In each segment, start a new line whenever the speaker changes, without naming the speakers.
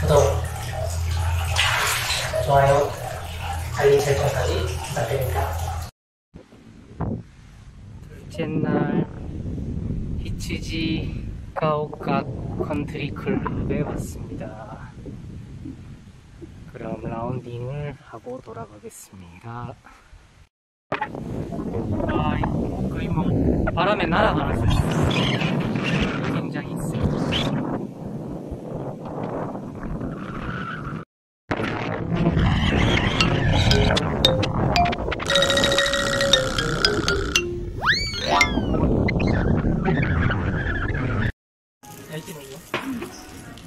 구독, 좋아요, 알림 설정까지 부탁드립니다. 둘째 날 히츠지 가오카 컨트리 클럽에 왔습니다. 그럼 라운딩을 하고 돌아가겠습니다. 아, 거의 뭐 바람에 날아가는 소리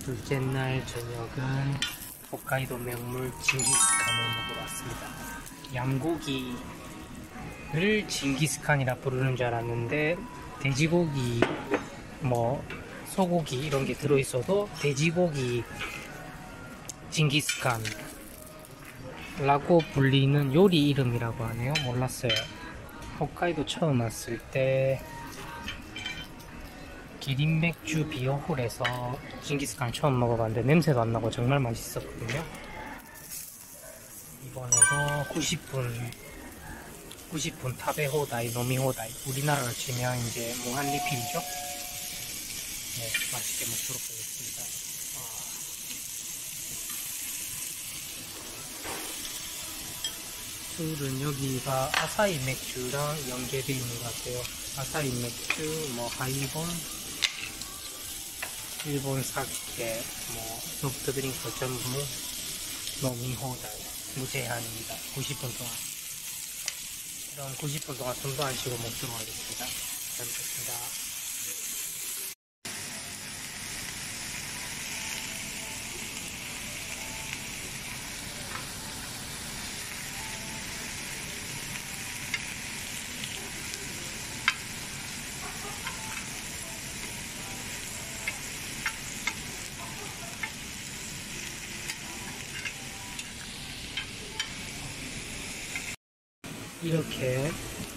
둘째 날 저녁은 홋카이도 명물 징기스칸을 먹으러 왔습니다. 양고기를 징기스칸이라 부르는 줄 알았는데 돼지고기, 뭐 소고기 이런 게 들어있어도 돼지고기 징기스칸 라고 불리는 요리 이름이라고 하네요. 몰랐어요. 홋카이도 처음 왔을 때 기린 맥주 비어홀에서 징기스칸 처음 먹어봤는데 냄새도 안 나고 정말 맛있었거든요. 이번에도 90분 90분 食べ放題 飲み放題 우리나라로 치면 이제 무한 리필이죠. 네, 맛있게 먹도록 하겠습니다. 술은 여기가 아사히 맥주랑 연계되어 있는 것 같아요. 아사히 맥주, 뭐 하이볼, 일본 사케, 뭐 소프트 드링크 전부 飲み放題 무제한입니다. 90분 동안. 그럼 90분 동안 숨도 안 쉬고 먹도록 하겠습니다. 잘 먹겠습니다. 이렇게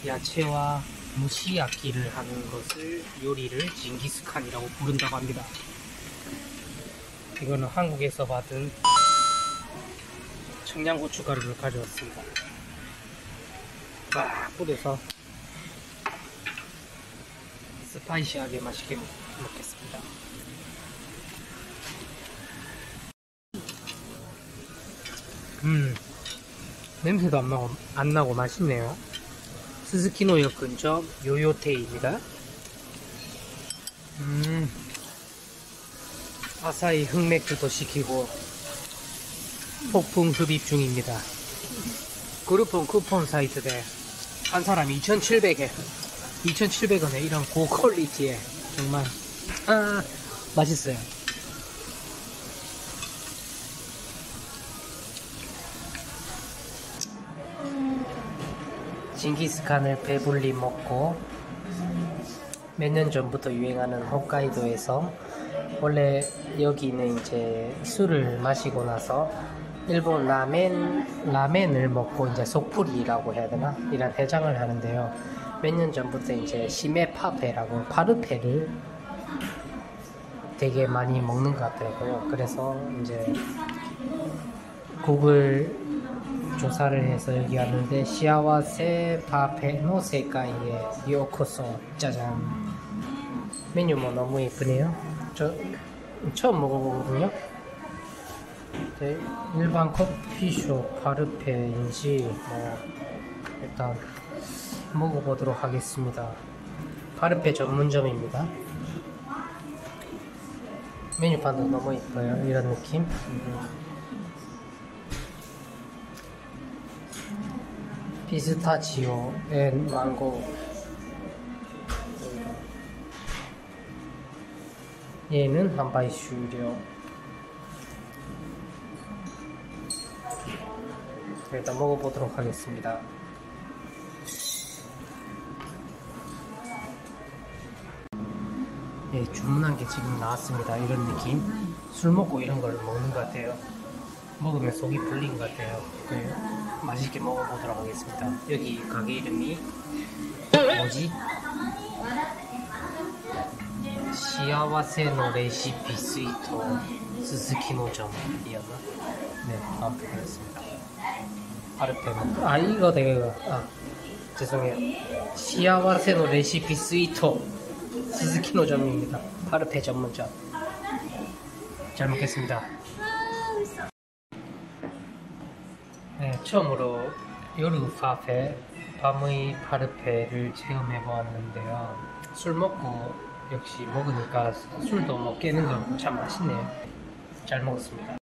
야채와 무시야끼를 하는 것을 요리를 징기스칸이라고 부른다고 합니다. 이거는 한국에서 받은 청양고춧가루를 가져왔습니다. 막 뿌려서 스파이시하게 맛있게 먹겠습니다. 음. 냄새도 안 나고, 안 나고 맛있네요. 스즈키노역 근처 요요테이입니다. 음, 아사히 흑맥주도 시키고 폭풍 흡입 중입니다. 그룹폰 쿠폰 사이트에 한 사람 2,700에 2,700원에 이런 고퀄리티에 정말 아 맛있어요. 징기스칸을 배불리 먹고 몇 년 전부터 유행하는 홋카이도에서 원래 여기는 이제 술을 마시고 나서 일본 라멘 라멘을 먹고 이제 속풀이라고 해야 되나 이런 해장을 하는데요. 몇 년 전부터 이제 시메파페라고 파르페를 되게 많이 먹는 것 같더라고요. 그래서 이제 구글 조사를 해서 여기 왔는데 시아와세 파페노 세카이에 요코소 짜잔. 메뉴 뭐 너무 예쁘네요. 저 처음 먹어보거든요. 네, 일반 커피숍 파르페인지 뭐 일단 먹어보도록 하겠습니다. 파르페 전문점입니다. 메뉴판도 너무 예뻐요. 이런 느낌 피스타치오 앤 망고. 얘는 한바이終了 일단 먹어보도록 하겠습니다. 예, 주문한 게 지금 나왔습니다. 이런 느낌. 술 먹고 이런 걸 먹는 것 같아요 먹으면 속이 풀린 것 같아요. 그 맛있게 먹어보도록 하겠습니다. 여기 가게 이름이 뭐지? 시아와세の 레시피 스위터 스즈키노점이었나? 네, 아무튼 그렇습니다. 파르페는 아 이거 되게 아 죄송해요. 시아와세の 레시피 스위터 스즈키노점입니다. 파르페 전문점. 잘 먹겠습니다. 네, 처음으로 요르 파페 밤의 파르페를 체험해 보았는데요. 술 먹고 역시 먹으니까 술도 뭐 깨는 거참 맛있네요. 잘 먹었습니다.